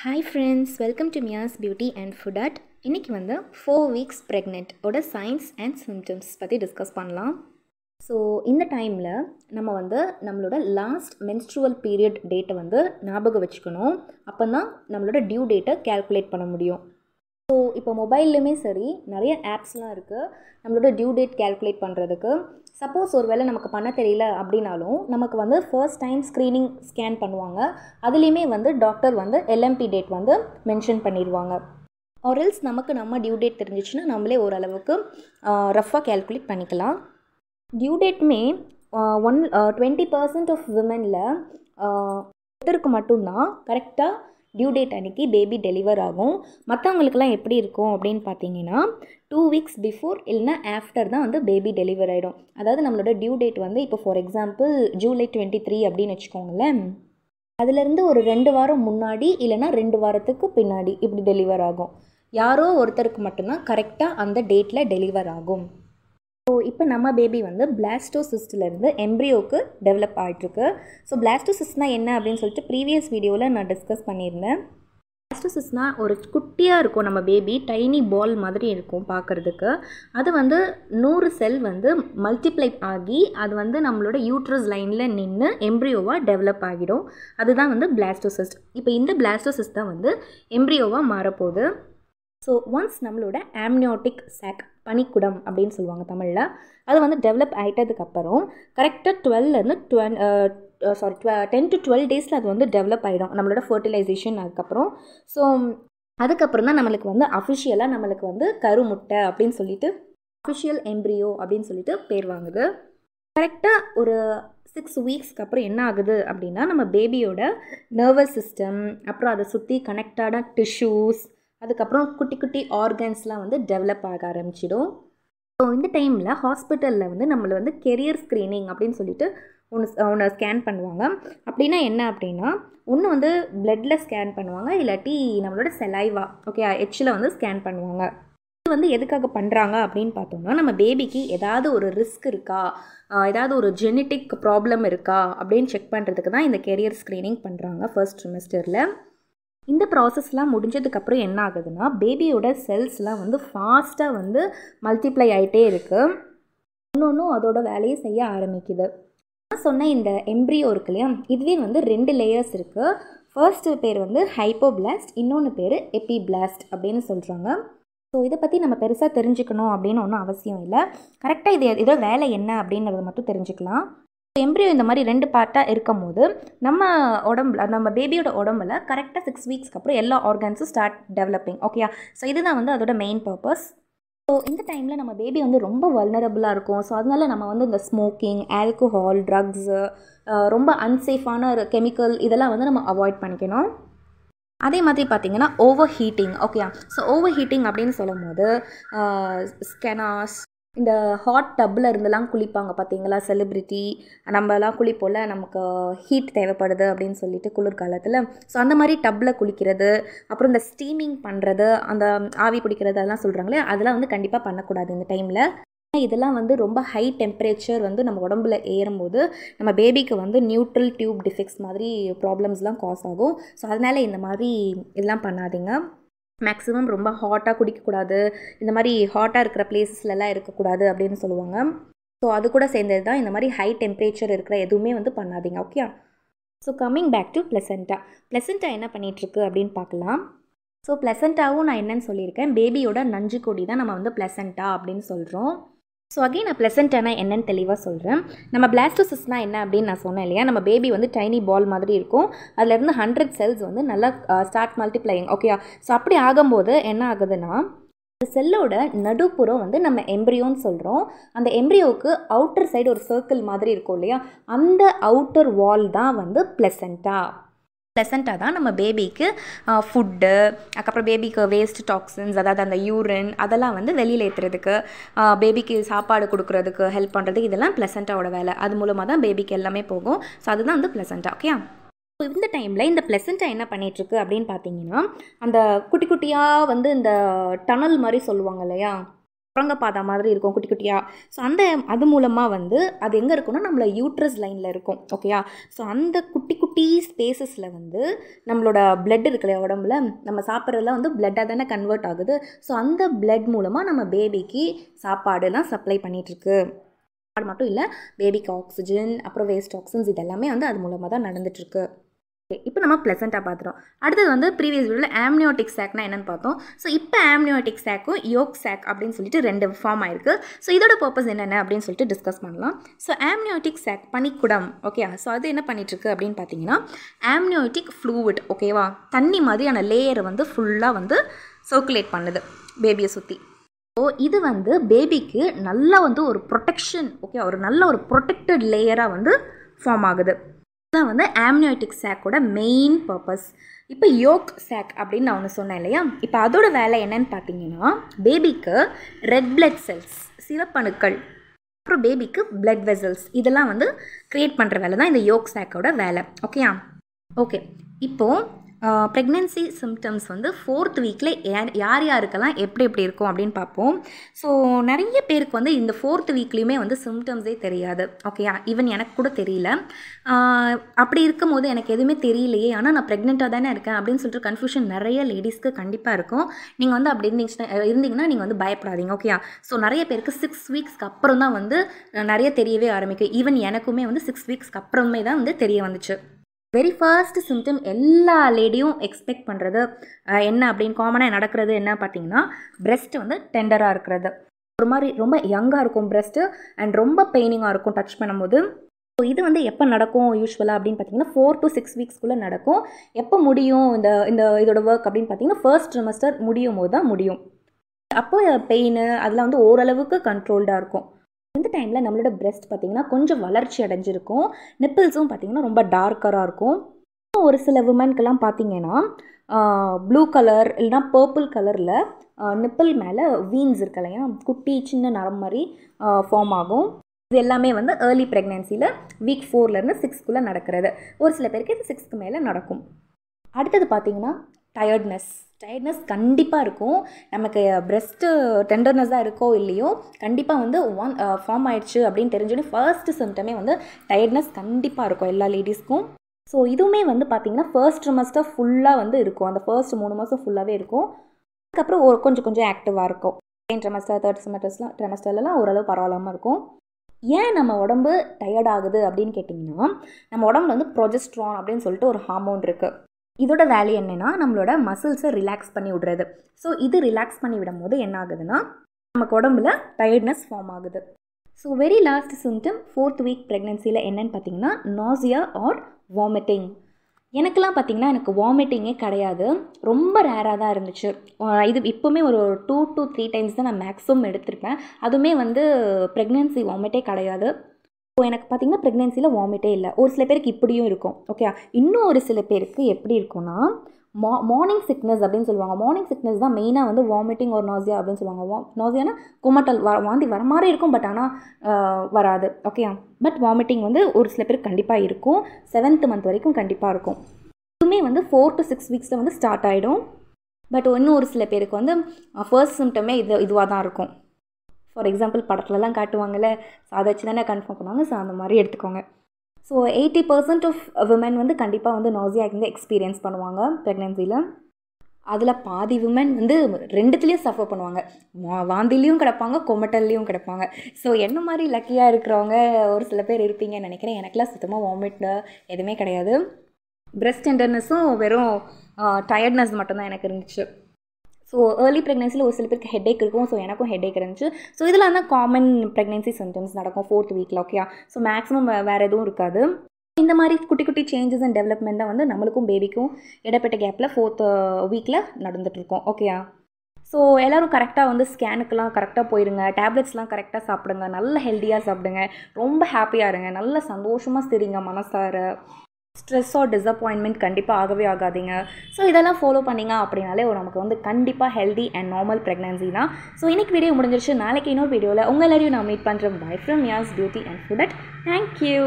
Hi friends welcome to Mia's beauty and food at இன்றைக்கி வந்து four weeks pregnant ஓட signs and symptoms பற்றி discuss பண்ணலாம். So இந்த டைமில் நம்ம வந்து நம்மளோட லாஸ்ட் மென்ஸ்ட்ருவல் பீரியட் டேட்டை வந்து ஞாபகம் வச்சுக்கணும். அப்போ தான் நம்மளோட டியூ டேட்டை கேல்குலேட் பண்ண முடியும். ஸோ இப்போ மொபைல்லையுமே சரி நிறைய ஆப்ஸ்லாம் இருக்குது நம்மளோட டியூ டேட் கேல்குலேட் பண்ணுறதுக்கு சப்போஸ் ஒரு வேளை நமக்கு பண்ண தெரியல அப்படின்னாலும் நமக்கு வந்து ஃபர்ஸ்ட் டைம் ஸ்க்ரீனிங் ஸ்கேன் பண்ணுவாங்க. அதுலேயுமே வந்து டாக்டர் வந்து எல்எம்பி டேட் வந்து மென்ஷன் பண்ணிடுவாங்க. ஆர்எல்ஸ் நமக்கு நம்ம டியூ டேட் தெரிஞ்சிச்சுன்னா நம்மளே ஓரளவுக்கு ரஃபாக கேல்குலேட் பண்ணிக்கலாம். டியூ டேட்டுமே ஒன் டுவெண்ட்டி பர்சன்ட் ஆஃப் விமனில் ஒருத்தருக்கு மட்டும்தான் கரெக்டாக டியூ டேட் அன்றைக்கி பேபி டெலிவர் ஆகும். மற்றவங்களுக்கெல்லாம் எப்படி இருக்கும் அப்படின்னு பார்த்தீங்கன்னா டூ வீக்ஸ் பிஃபோர் இல்லைனா ஆஃப்டர் தான் வந்து பேபி டெலிவர் ஆகிடும் அதாவது நம்மளோட டியூ டேட் வந்து இப்போ for example July twenty three அப்படின்னு வச்சுக்கோங்களேன். அதுலேருந்து ஒரு ரெண்டு வாரம் முன்னாடி இல்லைனா ரெண்டு வாரத்துக்கு பின்னாடி இப்படி டெலிவர் ஆகும். யாரோ ஒருத்தருக்கு மட்டும்தான் கரெக்டாக அந்த டேட்டில் டெலிவர் ஆகும். ஸோ இப்போ நம்ம பேபி வந்து பிளாஸ்டோசிஸ்ட்லேருந்து எம்ப்ரியோக்கு டெவலப் ஆகிட்டுருக்கு ஸோ பிளாஸ்டோசிஸ்ட்னா என்ன அப்படின்னு சொல்லிட்டு ப்ரீவியஸ் வீடியோவில் நான் டிஸ்கஸ் பண்ணியிருந்தேன். பிளாஸ்டோசிஸ்னால் ஒரு குட்டியாக இருக்கும் நம்ம பேபி டைனி பால் மாதிரி இருக்கும் பார்க்குறதுக்கு. அது வந்து நூறு செல் வந்து மல்டிப்ளை ஆகி அது வந்து நம்மளோட யூட்ரஸ் லைனில் நின்று எம்ப்ரியோவாக டெவலப் ஆகிடும். அதுதான் வந்து பிளாஸ்டோசிஸ்ட் இப்போ இந்த பிளாஸ்டோசிஸ்ட் தான் வந்து எம்ப்ரியோவாக மாறப்போகுது. ஸோ ஒன்ஸ் நம்மளோட ஆம்னியோட்டிக் சாக் பனிக்குடம் அப்படின்னு சொல்லுவாங்க தமிழில். அது வந்து டெவலப் ஆகிட்டதுக்கப்புறம் கரெக்டாக டுவெல்லேருந்து டுவென் சாரி டுவ டென் டு டுவெல் டேஸில் அது வந்து டெவலப் ஆகிடும் நம்மளோட ஃபர்டிலைசேஷன் அதுக்கப்புறம் ஸோ அதுக்கப்புறம் தான் நம்மளுக்கு வந்து அஃபிஷியலாக நம்மளுக்கு வந்து கருமுட்டை அப்படின்னு சொல்லிட்டு அஃபிஷியல் எம்ப்ரியோ அப்படின்னு சொல்லிட்டு பேர் வாங்குது. கரெக்டாக ஒரு சிக்ஸ் வீக்ஸ்க்கு அப்புறம் என்ன ஆகுது அப்படின்னா நம்ம பேபியோட நர்வஸ் சிஸ்டம் அப்புறம் அதை சுற்றி கனெக்டான டிஷ்யூஸ் அதுக்கப்புறம் குட்டி குட்டி ஆர்கன்ஸ்லாம் வந்து டெவலப் ஆக ஆரம்பிச்சிடும். ஸோ இந்த டைமில் ஹாஸ்பிட்டலில் வந்து நம்மளை வந்து கெரியர் ஸ்க்ரீனிங் அப்படின்னு சொல்லிட்டு ஒன்று ஒன்று ஸ்கேன் பண்ணுவாங்க. அப்படின்னா என்ன அப்படின்னா ஒன்று வந்து பிளட்டில் ஸ்கேன் பண்ணுவாங்க இல்லாட்டி நம்மளோட செலைவா ஓகே எச்சில் வந்து ஸ்கேன் பண்ணுவாங்க. இது வந்து எதுக்காக பண்ணுறாங்க அப்படின்னு பார்த்தோம்னா நம்ம பேபிக்கு ஏதாவது ஒரு ரிஸ்க் இருக்கா ஏதாவது ஒரு ஜெனட்டிக் ப்ராப்ளம் இருக்கா அப்படின்னு செக் பண்ணுறதுக்கு தான் இந்த கெரியர் ஸ்க்ரீனிங் பண்ணுறாங்க ஃபர்ஸ்ட் செமஸ்டரில் இந்த ப்ராசஸ்லாம் முடிஞ்சதுக்கப்புறம் என்ன ஆகுதுன்னா பேபியோட செல்ஸ்லாம் வந்து ஃபாஸ்ட்டாக வந்து மல்டிப்ளை ஆகிட்டே இருக்குது இன்னொன்றும் அதோட வேலையை செய்ய ஆரம்பிக்குது. நான் சொன்ன இந்த எம்ப்ரியோ இருக்கு இல்லையா இதுவே வந்து ரெண்டு லேயர்ஸ் இருக்குது ஃபர்ஸ்ட் பேர் வந்து ஹைப்போபிளாஸ்ட் இன்னொன்று பேர் எபிபிளாஸ்ட் அப்படின்னு சொல்கிறாங்க ஸோ இதை பற்றி நம்ம பெருசாக தெரிஞ்சுக்கணும் அப்படின்னு ஒன்றும் அவசியம் இல்லை. கரெக்டாக இது இதோட வேலை என்ன அப்படின்றத மட்டும் தெரிஞ்சுக்கலாம். எம்ப்ரியோ இந்த மாதிரி ரெண்டு பார்ட்டாக இருக்கும் போது நம்ம உடம்புல நம்ம பேபியோட உடம்புல கரெக்டாக சிக்ஸ் வீக்ஸ்க்கு அப்புறம் எல்லா ஆர்கன்ஸும் ஸ்டார்ட் டெவலப்பிங் ஓகேயா ஸோ இதுதான் வந்து அதோட மெயின் பர்பஸ் ஸோ இந்த டைமில் நம்ம பேபி வந்து ரொம்ப வல்னரபுளாக இருக்கும். ஸோ அதனால் நம்ம வந்து இந்த ஸ்மோக்கிங் ஆல்கோஹால் ட்ரக்ஸு ரொம்ப அன்சேஃபான கெமிக்கல் இதெல்லாம் வந்து நம்ம அவாய்ட் பண்ணிக்கணும். அதே மாதிரி பார்த்திங்கன்னா ஓவர் ஹீட்டிங் ஓகேயா ஸோ ஓவர் ஹீட்டிங் அப்படின்னு சொல்லும் போது ஸ்கெனாஸ் இந்த ஹாட் டப்பில் இருந்தெல்லாம் குளிப்பாங்க பார்த்தீங்களா செலிப்ரிட்டி நம்மலாம் குளிப்போல் நமக்கு ஹீட் தேவைப்படுது அப்படின்னு சொல்லிட்டு குளிர்காலத்தில். ஸோ அந்த மாதிரி டப்பில் குளிக்கிறது அப்புறம் இந்த ஸ்டீமிங் பண்ணுறது அந்த ஆவி பிடிக்கிறது அதெல்லாம் சொல்கிறாங்களே அதெல்லாம் வந்து கண்டிப்பாக பண்ணக்கூடாது இந்த டைமில் இதெல்லாம் வந்து ரொம்ப ஹை டெம்பரேச்சர் வந்து நம்ம உடம்புல ஏறும்போது நம்ம பேபிக்கு வந்து நியூட்ரல் டியூப் டிஃபெக்ட்ஸ் மாதிரி ப்ராப்ளம்ஸ்லாம் காஸ் ஆகும். ஸோ அதனால் இந்த மாதிரி இதெல்லாம் பண்ணாதீங்க. மேக்ஸிமம் ரொம்ப ஹாட்டாக குடிக்கக்கூடாது. இந்த மாதிரி ஹாட்டாக இருக்கிற பிளேசஸ்லலாம் இருக்கக்கூடாது அப்படின்னு சொல்லுவாங்க. ஸோ அது கூட சேர்ந்தது தான் இந்த மாதிரி ஹை டெம்பரேச்சர் இருக்கிற எதுவுமே வந்து பண்ணாதீங்க okay so coming back to placenta placenta என்ன பண்ணிகிட்ருக்கு அப்படின்னு பார்க்கலாம். ஸோ ப்ளசண்ட்டாவும் நான் என்னன்னு சொல்லியிருக்கேன். பேபியோட நஞ்சு கொடி தான் நம்ம வந்து ப்ளசண்டா அப்படின்னு சொல்கிறோம் ஸோ அகைன் நான் ப்ளசண்ட்டானா என்னன்னு தெளிவாக சொல்கிறேன் நம்ம பிளாஸ்டோசிஸ்னால் என்ன அப்படின்னு நான் சொன்னேன் இல்லையா? நம்ம பேபி வந்து டைனி பால் மாதிரி இருக்கும். அதுலேருந்து ஹண்ட்ரட் செல்ஸ் வந்து நல்லா ஸ்டார்ட் மல்டிப்ளையிங் ஓகேயா ஸோ அப்படி ஆகும்போது என்ன ஆகுதுன்னா அந்த செல்லோட நடுப்புறம் வந்து நம்ம எம்ப்ரியோன்னு சொல்கிறோம் அந்த எம்ப்ரியோவுக்கு அவுட்டர் சைடு ஒரு சர்க்கிள் மாதிரி இருக்கும் இல்லையா? அந்த அவுட்டர் வால் தான் வந்து ப்ளசண்ட்டாக ப்ளசண்ட்டாக தான் நம்ம பேபிக்கு ஃபுட்டு அதுக்கப்புறம் பேபிக்கு வேஸ்ட் டாக்ஸின்ஸ் அதாவது அந்த யூரின் அதெல்லாம் வந்து வெளியில் ஏற்றுறதுக்கு பேபிக்கு சாப்பாடு கொடுக்குறதுக்கு ஹெல்ப் பண்ணுறதுக்கு இதெல்லாம் ப்ளசண்ட்டாவோட வேலை. அது மூலமாக தான் பேபிக்கு எல்லாமே போகும். ஸோ அதுதான் வந்து ப்ளசண்ட்டா ஓகே ஸோ இந்த டைமில் இந்த ப்ளசண்ட்டாக என்ன பண்ணிகிட்ருக்கு அப்படின்னு பார்த்தீங்கன்னா அந்த குட்டி குட்டியாக வந்து இந்த டனல் மாதிரி சொல்லுவாங்க இல்லையா? குரங்கப்பாதா மாதிரி இருக்கும் குட்டி குட்டியாக ஸோ அந்த அது மூலமாக வந்து அது எங்கே இருக்குன்னா நம்மள யூட்ரஸ் லைனில் இருக்கும் ஓகேயா ஸோ அந்த குட்டி குட்டி ஸ்பேசஸில் வந்து நம்மளோட பிளட் இருக்கு இல்லையா உடம்புல நம்ம சாப்பிட்றதுலாம் வந்து பிளட்டாக தானே கன்வெர்ட் ஆகுது. ஸோ அந்த பிளட் மூலமாக நம்ம பேபிக்கு சாப்பாடுலாம் சப்ளை பண்ணிகிட்ருக்கு அது மட்டும் இல்லை பேபிக்கு ஆக்சிஜன் அப்புறம் வேஸ்ட் ஆக்சிஜன்ஸ் இதெல்லாமே வந்து அது மூலமாக தான் நடந்துகிட்ருக்கு இப்போ நம்ம ப்ளசண்ட்டாக பார்த்துறோம் அடுத்தது வந்து ப்ரீவியஸ் வீடியோவில் ஆம்னியோட்டிக் சாக்னா என்னென்னு பார்த்தோம். ஸோ இப்போ ஆம்னியோட்டிக் சாக்கும் யோக் சாக் அப்படின்னு சொல்லிட்டு ரெண்டு ஃபார்ம் ஆயிருக்கு. ஸோ இதோட பர்பஸ் என்னென்ன அப்படின்னு சொல்லிட்டு டிஸ்கஸ் பண்ணலாம். ஸோ ஆம்னியோட்டிக் சாக் பனிக்குடம் ஓகே ஸோ அது என்ன பண்ணிட்டுருக்கு அப்படின்னு பார்த்தீங்கன்னா ஆம்னியோட்டிக் ஃப்ளூவிட் ஓகேவா தண்ணி மாதிரியான லேயரை வந்து ஃபுல்லாக வந்து சர்க்குலேட் பண்ணுது பேபியை சுற்றி ஸோ இது வந்து பேபிக்கு நல்லா வந்து ஒரு ப்ரொடெக்ஷன் ஓகே ஒரு நல்ல ஒரு ப்ரொடெக்டட் லேயராக வந்து ஃபார்ம் ஆகுது. தான் வந்து ஆம்னியோட்டிக் சாக்கோட மெயின் பர்பஸ் இப்போ யோக் சாக் அப்படின்னு நான் ஒன்று சொன்னேன் இல்லையா? இப்போ அதோட வேலை என்னன்னு பார்த்தீங்கன்னா பேபிக்கு ரெட் பிளட் செல்ஸ் சிவப்பணுக்கள் அப்புறம் பேபிக்கு பிளட் வெசல்ஸ் இதெல்லாம் வந்து க்ரியேட் பண்ணுற வேலை தான் இந்த யோக் சாக்கோட வேலை. ஓகேயா ஓகே இப்போது ப்ரெக்னென்சி சிம்டம்ஸ் வந்து ஃபோர்த் வீக்கில் யார் யார் யாருக்கெல்லாம் எப்படி எப்படி இருக்கும் அப்படின்னு பார்ப்போம். ஸோ நிறைய பேருக்கு வந்து இந்த ஃபோர்த் வீக்லேயுமே வந்து சிம்டம்ஸே தெரியாது. ஓகேயா ஈவன் எனக்கு கூட தெரியல. அப்படி இருக்கும் போது எனக்கு எதுவுமே தெரியலையே ஆனால் நான் ப்ரெக்னெண்ட்டாக தானே இருக்கேன் அப்படின்னு சொல்லிட்டு கன்ஃபியூஷன் நிறைய லேடிஸ்க்கு கண்டிப்பாக இருக்கும். நீங்கள் வந்து அப்படி இருந்துச்சுன்னா இருந்தீங்கன்னா நீங்கள் வந்து பயப்படாதீங்க ஓகேயா ஸோ நிறைய பேருக்கு சிக்ஸ் வீக்ஸ்க்கு அப்புறம் தான் வந்து நிறைய தெரியவே ஆரம்பிக்கும். ஈவன் எனக்குமே வந்து சிக்ஸ் வீக்ஸ்க்கு அப்புறமே தான் வந்து தெரிய வந்துச்சு. வெரி ஃபர்ஸ்ட் சிம்டம் எல்லா லேடியும் எக்ஸ்பெக்ட் பண்ணுறது என்ன அப்படின்னு காமனாக நடக்கிறது என்ன பார்த்தீங்கன்னா பிரெஸ்ட் வந்து டெண்டராக இருக்கிறது. ஒரு மாதிரி ரொம்ப யங்காக இருக்கும் பிரெஸ்ட்டு அண்ட் ரொம்ப பெயினிங்காக இருக்கும் டச் பண்ணும்போது. ஸோ இது வந்து எப்போ நடக்கும் யூஸ்வலாக அப்படின்னு பார்த்தீங்கன்னா ஃபோர் டு சிக்ஸ் வீக்ஸ்க்குள்ளே நடக்கும். எப்போ முடியும் இந்த இந்த இதோட ஒர்க் அப்படின்னு பார்த்தீங்கன்னா ஃபர்ஸ்ட் ட்ரிமஸ்டர் முடியும் போது தான் முடியும். அப்போ பெயின் அதெல்லாம் வந்து ஓரளவுக்கு கண்ட்ரோல்டாக இருக்கும். டைமில் நம்மளோட பிரெஸ்ட் பார்த்திங்கன்னா கொஞ்சம் வளர்ச்சி அடைஞ்சிருக்கும். நிப்பிள்ஸும் பார்த்திங்கன்னா ரொம்ப டார்க்கராக இருக்கும். ஒரு சில உமன்க்கெல்லாம் பார்த்தீங்கன்னா ப்ளூ கலர் இல்லைனா பர்பிள் கலரில் நிப்பிள் மேலே வீன்ஸ் இருக்கு இல்லையா? குட்டி சின்ன நரம் மாதிரி ஃபார்ம் ஆகும். இது எல்லாமே வந்து ஏர்லி ப்ரெக்னென்சியில் வீக் ஃபோர்லேருந்து சிக்ஸ்க்குள்ளே நடக்கிறது. ஒரு சில பேருக்கு இது சிக்ஸ்க்கு மேலே நடக்கும். அடுத்தது பார்த்திங்கன்னா டயர்ட்னஸ் டயர்ட்னஸ் கண்டிப்பாக இருக்கும். நமக்கு பிரெஸ்ட்டு டெண்டர்னஸாக இருக்கோ இல்லையோ கண்டிப்பாக வந்து ஒன் ஃபார்ம் uh, ஆயிடுச்சு அப்படின்னு தெரிஞ்சோடனே ஃபர்ஸ்ட் சிம்டமே வந்து டயர்ட்னஸ் கண்டிப்பாக இருக்கும் எல்லா லேடிஸ்க்கும் ஸோ இதுவுமே வந்து பார்த்திங்கன்னா ஃபர்ஸ்ட் ட்ரிமஸ்டர் ஃபுல்லாக வந்து இருக்கும். அந்த ஃபர்ஸ்ட் மூணு மாதம் ஃபுல்லாகவே இருக்கும். அதுக்கப்புறம் ஒரு கொஞ்சம் கொஞ்சம் ஆக்டிவாக இருக்கும். செகண்ட் ட்ரெமஸ்டர் தேர்ட் செமஸ்டர்ஸ்லாம் ட்ரெமஸ்டர்லலாம் ஓரளவு பரவாயில்லாமல் இருக்கும். ஏன் நம்ம உடம்பு டயர்ட் ஆகுது அப்படின்னு கேட்டிங்கன்னா நம்ம உடம்புல வந்து ப்ரொஜெஸ்ட்ரான் அப்படின்னு சொல்லிட்டு ஒரு ஹார்மோன் இருக்குது இதோட வேலை என்னென்னா நம்மளோட மசில்ஸை ரிலாக்ஸ் பண்ணி விடுறது. ஸோ இது ரிலாக்ஸ் பண்ணி விடும் போது என்ன ஆகுதுன்னா நமக்கு உடம்புல டயர்ட்னஸ் ஃபார்ம் ஆகுது. So very last symptom fourth week ப்ரெக்னென்சியில் என்னென்னு பார்த்தீங்கன்னா நாசியா ஆர் வாமிட்டிங் எனக்கெல்லாம் பார்த்தீங்கன்னா எனக்கு வாமிட்டிங்கே கிடையாது. ரொம்ப ரேராக தான் இருந்துச்சு. இது இப்போவுமே ஒரு டூ டு த்ரீ டைம்ஸ் தான் நான் மேக்ஸிமம் எடுத்திருப்பேன். அதுவுமே வந்து ப்ரெக்னென்சி வாமிட்டே கிடையாது. இப்போ எனக்கு பார்த்திங்கன்னா ப்ரெக்னென்சியில் வாமிட்டே இல்லை. ஒரு சில பேருக்கு இப்படியும் இருக்கும். ஓகே இன்னும் ஒரு சில பேருக்கு எப்படி இருக்கும்னா மா மார்னிங் சிக்னஸ் அப்படின்னு சொல்லுவாங்க. மார்னிங் சிக்னஸ் தான் மெயினாக வந்து வாமிட்டிங் ஒரு நாசியா அப்படின்னு சொல்லுவாங்க. வா நாசியானா குமட்டல் வ வாந்தி வர மாதிரி இருக்கும் பட் ஆனால் வராது. ஓகே பட் வாமிட்டிங் வந்து ஒரு சில பேருக்கு கண்டிப்பாக இருக்கும். செவன்த் மந்த் வரைக்கும் கண்டிப்பாக இருக்கும். இதுவுமே வந்து ஃபோர் டு சிக்ஸ் வீக்ஸில் வந்து ஸ்டார்ட் ஆகிடும் பட் இன்னும் ஒரு சில பேருக்கு வந்து ஃபர்ஸ்ட் சிம்டமே இது இதுவாக தான் இருக்கும். ஃபார் எக்ஸாம்பிள் படத்துலலாம் காட்டுவாங்கல்ல ஸோ அதை வச்சு தானே கன்ஃபார்ம் பண்ணுவாங்க ஸோ அந்த மாதிரி எடுத்துக்கோங்க. So eighty percent of women வந்து கண்டிப்பாக வந்து நோசியாக வந்து எக்ஸ்பீரியன்ஸ் பண்ணுவாங்க ப்ரெக்னென்சியில் அதில் பாதி விமன் வந்து ரெண்டுத்துலேயும் சஃபர் பண்ணுவாங்க. வாந்திலையும் கிடப்பாங்க கொமட்டல்லையும் கிடப்பாங்க. ஸோ என்ன மாதிரி லக்கியாக இருக்கிறவங்க ஒரு சில பேர் இருப்பீங்கன்னு நினைக்கிறேன். எனக்குலாம் சுத்தமாக வாமிட் எதுவுமே கிடையாது. பிரெஸ்ட் டெண்டர்னஸும் வெறும் டயர்ட்னஸ் மட்டும்தான் எனக்கு இருந்துச்சு. ஸோ ஏர்லி ப்ரெக்னென்சியில் ஒரு சில பேருக்கு ஹெட்டேக் இருக்கும். ஸோ எனக்கும் ஹெட்டேக் இருந்துச்சு. ஸோ இதெல்லாம் தான் காமன் ப்ரெக்னென்சி சிம்டம்ஸ் நடக்கும். ஃபோர்த் வீக்கில் ஓகே ஸோ மேக்ஸிமம் வேறு எதுவும் இருக்காது. இந்த மாதிரி குட்டி குட்டி சேஞ்சஸ் அண்ட் டெவலப்மெண்ட் தான் வந்து நம்மளுக்கும் பேபிக்கும் இடப்பட்ட கேப்பில் ஃபோர்த் வீக்கில் uh, நடந்துகிட்ருக்கோம் ஓகேயா ஸோ எல்லோரும் கரெக்டாக வந்து ஸ்கேனுக்கெலாம் கரெக்டாக போயிருங்க. டேப்லெட்ஸ்லாம் கரெக்டாக சாப்பிடுங்க. நல்ல ஹெல்த்தியாக சாப்பிடுங்க. ரொம்ப ஹாப்பியாக இருங்க. நல்ல சந்தோஷமாக சரிங்க மனசார. ஸ்ட்ரெஸ் ஆர் டிசப்பாயின்மெண்ட் கண்டிப்பாக ஆகவே ஆகாதீங்க. ஸோ இதெல்லாம் ஃபாலோ பண்ணிங்க அப்படின்னாலே நமக்கு வந்து கண்டிப்பாக ஹெல்தி அண்ட் நார்மல் ப்ரெக்னன்சி தான். ஸோ இன்னைக்கு வீடியோ முடிஞ்சிருச்சு. நாளைக்கு இன்னொரு வீடியோவில் உங்கள் எல்லாரையும் நான் மீட் பண்ணுறேன் bye from Mia's beauty and food thank you